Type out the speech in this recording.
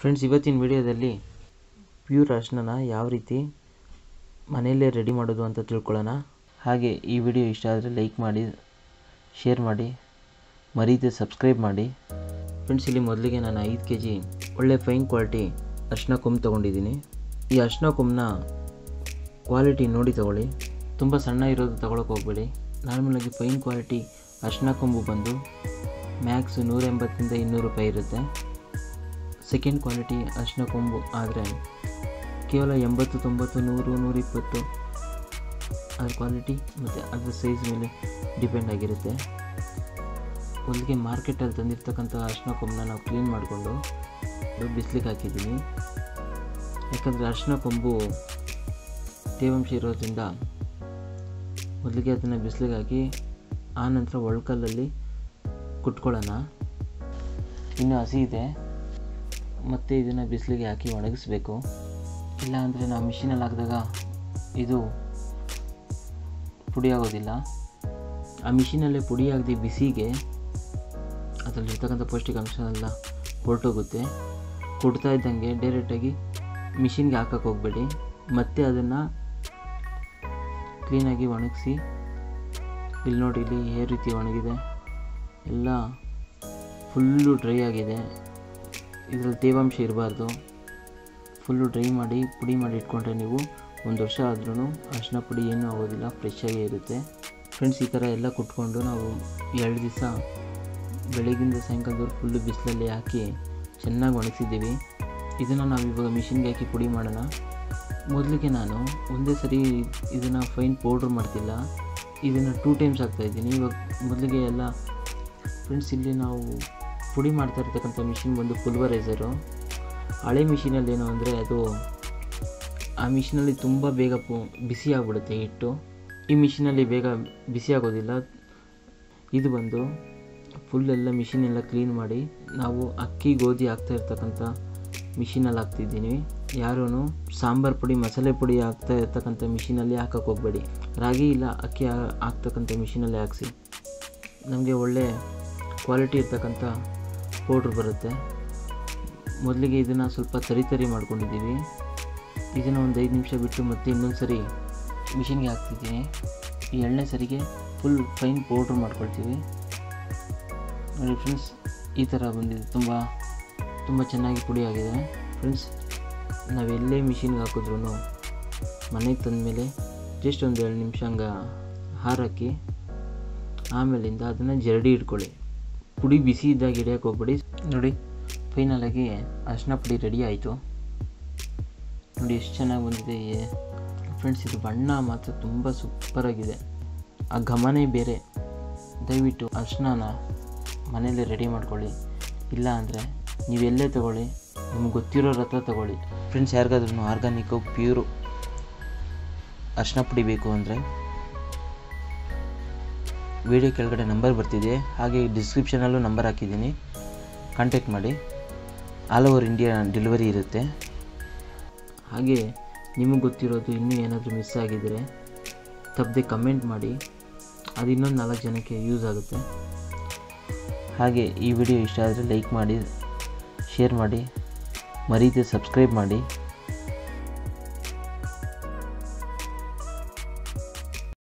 Friends ಇವತ್ತಿನ ವಿಡಿಯೋದಲ್ಲಿ pure ಅರ್ಶನ ಯಾವ ರೀತಿ ಮನೆಯಲ್ಲೇ ರೆಡಿ ಮಾಡೋದು ಅಂತ ತಿಳ್ಕೊಳ್ಳೋಣ. ಹಾಗೆ ಈ ವಿಡಿಯೋ ಇಷ್ಟ ಆದರೆ ಲೈಕ್ ಮಾಡಿ ಶೇರ್ ಮಾಡಿ ಮರೀದೆ ಸಬ್ಸ್ಕ್ರೈಬ್ ಮಾಡಿ. ಫ್ರೆಂಡ್ಸ್ ಇಲ್ಲಿ ಮೊದಲಿಗೆ ನಾನು ಐದು ಕೆ ಜಿ ಒಳ್ಳೆ ಫೈನ್ ಕ್ವಾಲಿಟಿ ಅರ್ಶಿನ ಕೊಂಬು ತೊಗೊಂಡಿದ್ದೀನಿ. ಈ ಅರ್ಶಿನ ಕೊಂಬನ್ನ ಕ್ವಾಲಿಟಿ ನೋಡಿ ತಗೊಳ್ಳಿ. ತುಂಬ ಸಣ್ಣ ಇರೋದು ತೊಗೊಳಕ್ಕೆ ಹೋಗ್ಬೇಡಿ. ನಾರ್ಮಲಾಗಿ ಫೈನ್ ಕ್ವಾಲಿಟಿ ಅರ್ಶಿನ ಕೊಂಬು ಬಂದು ಮ್ಯಾಕ್ಸ್ ನೂರ ಎಂಬತ್ತಿಂದ ಇನ್ನೂರು ರೂಪಾಯಿ ಇರುತ್ತೆ. ಸೆಕೆಂಡ್ ಕ್ವಾಲಿಟಿ ಅರ್ಶಿನ ಕೊಂಬು ಆದರೆ ಕೇವಲ ಎಂಬತ್ತು, ತೊಂಬತ್ತು, ನೂರು, ನೂರಿಪ್ಪತ್ತು. ಅದ್ರ ಕ್ವಾಲಿಟಿ ಮತ್ತು ಅದರ ಸೈಜ್ ಮೇಲೆ ಡಿಪೆಂಡ್ ಆಗಿರುತ್ತೆ. ಮೊದಲಿಗೆ ಮಾರ್ಕೆಟಲ್ಲಿ ತಂದಿರ್ತಕ್ಕಂಥ ಅರ್ಶಿನ ಕೊಂಬನ್ನ ನಾವು ಕ್ಲೀನ್ ಮಾಡಿಕೊಂಡು ಬಿಸಿಲಿಗೆ ಹಾಕಿದ್ದೀನಿ ಯಾಕಂದರೆ ಅರ್ಶಿನ ಕೊಂಬು ತೇವಾಂಶ ಇರೋದ್ರಿಂದ ಮೊದಲಿಗೆ ಅದನ್ನು ಬಿಸಿಲಿಗೆ ಹಾಕಿ ಆನಂತರ ನಂತರ ಒಳ್ಕಲ್ಲಲ್ಲಿ ಕುಟ್ಕೊಳ್ಳೋಣ. ಇನ್ನು ಹಸಿ ಇದೆ. ಮತ್ತು ಇದನ್ನು ಬಿಸಿಲಿಗೆ ಹಾಕಿ ಒಣಗಿಸ್ಬೇಕು. ಇಲ್ಲಾಂದರೆ ನಾವು ಮಿಷಿನಲ್ಲಿ ಹಾಕಿದಾಗ ಇದು ಪುಡಿ ಆಗೋದಿಲ್ಲ. ಆ ಮಿಷಿನಲ್ಲೇ ಪುಡಿ ಆಗದೆ ಬಿಸಿಗೆ ಅದರಲ್ಲಿರ್ತಕ್ಕಂಥ ಪೌಷ್ಟಿಕಾಂಶ ಎಲ್ಲ ಹೊರಟೋಗುತ್ತೆ. ಕೊಡ್ತಾ ಇದ್ದಂಗೆ ಡೈರೆಕ್ಟಾಗಿ ಮಿಷಿನ್ಗೆ ಹಾಕಕ್ಕೆ ಹೋಗಬೇಡಿ. ಮತ್ತೆ ಅದನ್ನು ಕ್ಲೀನಾಗಿ ಒಣಗಿಸಿ ಇಲ್ಲಿ ನೋಡಿ ಇಲ್ಲಿ ಏ ರೀತಿ ಒಣಗಿದೆ. ಎಲ್ಲ ಫುಲ್ಲು ಡ್ರೈ ಆಗಿದೆ. ಇದರಲ್ಲಿ ತೇವಾಂಶ ಇರಬಾರ್ದು. ಫುಲ್ಲು ಡ್ರೈ ಮಾಡಿ, ಪುಡಿ ಮಾಡಿ ಇಟ್ಕೊಂಡ್ರೆ ನೀವು ಒಂದು ವರ್ಷ ಆದ್ರೂ ಅರಿಶಿನ ಪುಡಿ ಏನೂ ಆಗೋದಿಲ್ಲ ಫ್ರೆಶ್ ಆಗೇ ಇರುತ್ತೆ. ಫ್ರೆಂಡ್ಸ್ ಈ ಥರ ಎಲ್ಲ ಕುಟ್ಕೊಂಡು ನಾವು ಎರಡು ದಿವಸ ಬೆಳಗಿಂದ ಸಾಯಂಕಾಲದವರೆಗೆ ಫುಲ್ಲು ಬಿಸಿಲಲ್ಲಿ ಹಾಕಿ ಚೆನ್ನಾಗಿ ಒಣಗಿಸಿದ್ದೀವಿ. ಇದನ್ನು ನಾವು ಇವಾಗ ಮಿಷಿನ್ಗೆ ಹಾಕಿ ಪುಡಿ ಮಾಡೋಣ. ಮೊದಲಿಗೆ ನಾನು ಒಂದೇ ಸರಿ ಇದನ್ನು ಫೈನ್ ಪೌಡ್ರ್ ಮಾಡ್ತಿಲ್ಲ. ಇದನ್ನು ಟೂ ಟೈಮ್ಸ್ ಹಾಕ್ತಾಯಿದ್ದೀನಿ ಇವಾಗ ಮೊದಲಿಗೆ ಎಲ್ಲ ಫ್ರೆಂಡ್ಸ್ ಇಲ್ಲಿ ನಾವು ಪುಡಿ ಮಾಡ್ತಾ ಇರ್ತಕ್ಕಂಥ ಮಿಷಿನ್ ಬಂದು ಪುಲ್ವರೈಸರು ಹಳೆ ಮಿಷಿನಲ್ಲಿ ಏನು ಅಂದರೆ ಅದು ಆ ಮಿಷಿನಲ್ಲಿ ತುಂಬ ಬೇಗ ಪು, ಬಿಸಿ ಆಗಿಬಿಡುತ್ತೆ ಹಿಟ್ಟು. ಈ ಮಿಷಿನಲ್ಲಿ ಬೇಗ ಬಿಸಿ ಆಗೋದಿಲ್ಲ. ಇದು ಬಂದು ಫುಲ್ ಎಲ್ಲ ಮಿಷಿನ್ ಎಲ್ಲ ಕ್ಲೀನ್ ಮಾಡಿ ನಾವು ಅಕ್ಕಿ, ಗೋಧಿ ಹಾಕ್ತಾ ಇರ್ತಕ್ಕಂಥ ಮಿಷಿನಲ್ಲಿ ಹಾಕ್ತಿದ್ದೀನಿ. ಯಾರೂ ಸಾಂಬಾರು ಪುಡಿ, ಮಸಾಲೆ ಪುಡಿ ಹಾಕ್ತಾ ಇರ್ತಕ್ಕಂಥ ಮಿಷಿನಲ್ಲಿ ಹಾಕಕ್ಕೆ ಹೋಗಬೇಡಿ. ರಾಗಿ ಇಲ್ಲ, ಅಕ್ಕಿ ಹಾಕ್ತಕ್ಕಂಥ ಮಿಷಿನಲ್ಲಿ ಹಾಕ್ಸಿ. ನಮಗೆ ಒಳ್ಳೆ ಕ್ವಾಲಿಟಿ ಇರ್ತಕ್ಕಂಥ ಪೌಡ್ರ್ ಬರುತ್ತೆ. ಮೊದಲಿಗೆ ಇದನ್ನು ಸ್ವಲ್ಪ ತರಿ ತರಿ ಮಾಡ್ಕೊಂಡಿದ್ದೀವಿ. ಇದನ್ನು ಒಂದು ಐದು ನಿಮಿಷ ಬಿಟ್ಟು ಮತ್ತೆ ಇನ್ನೊಂದು ಸರಿ ಮಿಷಿನ್ಗೆ ಹಾಕ್ತಿದ್ದೀನಿ. ಈ ಎಣ್ಣೆ ಸರಿಗೆ ಫುಲ್ ಫೈನ್ ಪೌಡ್ರ್ ಮಾಡ್ಕೊಳ್ತೀವಿ. ನೋಡಿ ಫ್ರೆಂಡ್ಸ್ ಈ ಥರ ಬಂದಿದೆ. ತುಂಬ ತುಂಬ ಚೆನ್ನಾಗಿ ಪುಡಿ ಆಗಿದೆ. ಫ್ರೆಂಡ್ಸ್ ನಾವೆಲ್ಲೇ ಮಿಷಿನ್ಗೆ ಹಾಕಿದ್ರೂ ಮನೆಗೆ ತಂದಮೇಲೆ ಜಸ್ಟ್ ಒಂದು ಎರಡು ನಿಮಿಷ ಹಂಗೆ ಹಾರಾಕಿ ಆಮೇಲಿಂದ ಅದನ್ನು ಜರಡಿ ಇಟ್ಕೊಳ್ಳಿ. ಪುಡಿ ಬಿಸಿ ಇದ್ದಾಗ ಹಿಡಿಯೋಕೆ ಹೋಗ್ಬಿಡಿ. ನೋಡಿ. ಫೈನಲಾಗಿ ಅರಿಶಿನ ಪುಡಿ ರೆಡಿ ಆಯಿತು. ನೋಡಿ ಎಷ್ಟು ಚೆನ್ನಾಗಿ ಬಂದಿದೆ. ಫ್ರೆಂಡ್ಸ್ ಇದು ಬಣ್ಣ ಮಾತ್ರ ತುಂಬ ಸೂಪರಾಗಿದೆ ಆ ಘಮನೇ ಬೇರೆ. ದಯವಿಟ್ಟು ಅರಿಶಿನ ಮನೇಲಿ ರೆಡಿ ಮಾಡ್ಕೊಳ್ಳಿ. ಇಲ್ಲ ಅಂದರೆ ನೀವೆಲ್ಲೇ ತೊಗೊಳ್ಳಿ ನಿಮ್ಗೆ ಗೊತ್ತಿರೋರ ಹತ್ರ ತೊಗೊಳ್ಳಿ. ಫ್ರೆಂಡ್ಸ್ ಯಾರಿಗಾದ್ರೂ ಆರ್ಗಾನಿಕ್ಕು ಪ್ಯೂರು ಅರಿಶಿನ ಪುಡಿ ಬೇಕು ಅಂದರೆ ವಿಡಿಯೋ ಕೆಳಗಡೆ ನಂಬರ್ ಬರ್ತಿದೆ, ಹಾಗೆ ಡಿಸ್ಕ್ರಿಪ್ಷನಲ್ಲೂ ನಂಬರ್ ಹಾಕಿದ್ದೀನಿ. ಕಾಂಟ್ಯಾಕ್ಟ್ ಮಾಡಿ. ಆಲ್ ಓವರ್ ಇಂಡಿಯಾ ಡೆಲಿವರಿ ಇರುತ್ತೆ. ಹಾಗೆ ನಿಮಗೆ ಗೊತ್ತಿರೋದು ಇನ್ನೂ ಏನಾದರೂ ಮಿಸ್ ಆಗಿದ್ದರೆ ತಪ್ಪದೆ ಕಮೆಂಟ್ ಮಾಡಿ. ಅದು ಇನ್ನೊಂದು ನಾಲ್ಕು ಜನಕ್ಕೆ ಯೂಸ್ ಆಗುತ್ತೆ. ಹಾಗೆ ಈ ವಿಡಿಯೋ ಇಷ್ಟ ಆದರೆ ಲೈಕ್ ಮಾಡಿ ಶೇರ್ ಮಾಡಿ ಮರೀದೆ ಸಬ್ಸ್ಕ್ರೈಬ್ ಮಾಡಿ.